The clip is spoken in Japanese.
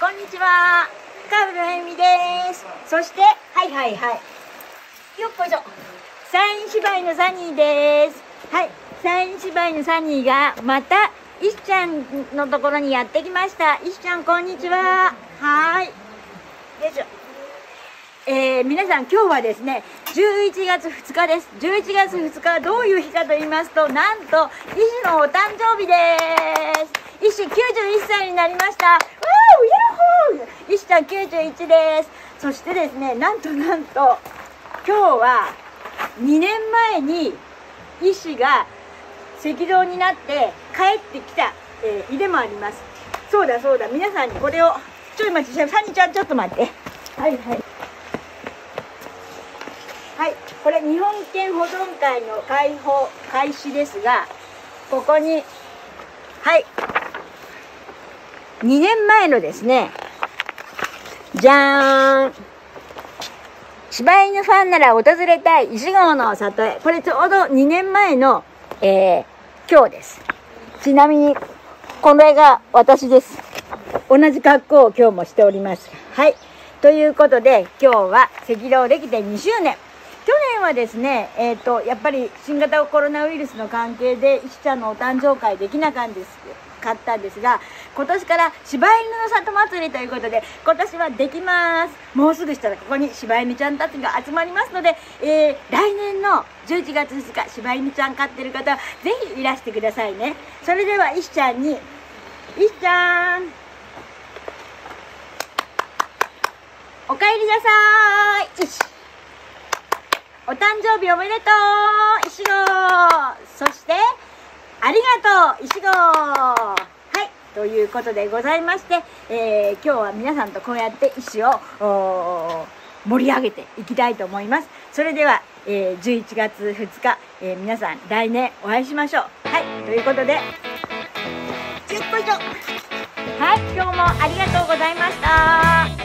こんにちは。カブルエミです。そして、はいはいはい。よっこいしょ。サイン芝居のサニーです。はい。サイン芝居のサニーが、また、石ちゃんのところにやってきました。石ちゃん、こんにちは。はーい。よいしょ。えー、皆さん今日はですね11月2日です11月2日はどういう日かと言いますとなんと医師のお誕生日です医師91歳になりましたわーヤッホー医師ちゃん91です。そしてですねなんとなんと今日は2年前に医師が赤道になって帰ってきた、えー日でもあります。そうだそうだ皆さんにこれをちょい待ちサニーちゃんちょっと待って。はいはい。はい、これ日本犬保存会の開放開始ですが、ここに、はい、2年前のですね、じゃーん、柴犬ファンなら訪れたい石郷の里へ。これちょうど2年前の、えー、今日です。ちなみに、これが私です。同じ格好を今日もしております。はい。ということで、今日は赤道できて2周年。去年はですね、えっ、と、やっぱり新型コロナウイルスの関係で、石ちゃんのお誕生会できなかったんです。かったんですが、今年から柴犬の里祭りということで、今年はできます。もうすぐしたらここに柴犬ちゃんたちが集まりますので、えー、来年の11月2日、柴犬ちゃん飼ってる方は、ぜひいらしてくださいね。それでは、石ちゃんに、石ちゃん、お帰りなさーい。お誕生日おめでとう石郷。そしてありがとう石郷。はいということでございまして、えー今日は皆さんとこうやって石を盛り上げていきたいと思います。それでは、えー11月2日、えー皆さん来年お会いしましょう。はいということでよっこいしょはい今日もありがとうございました。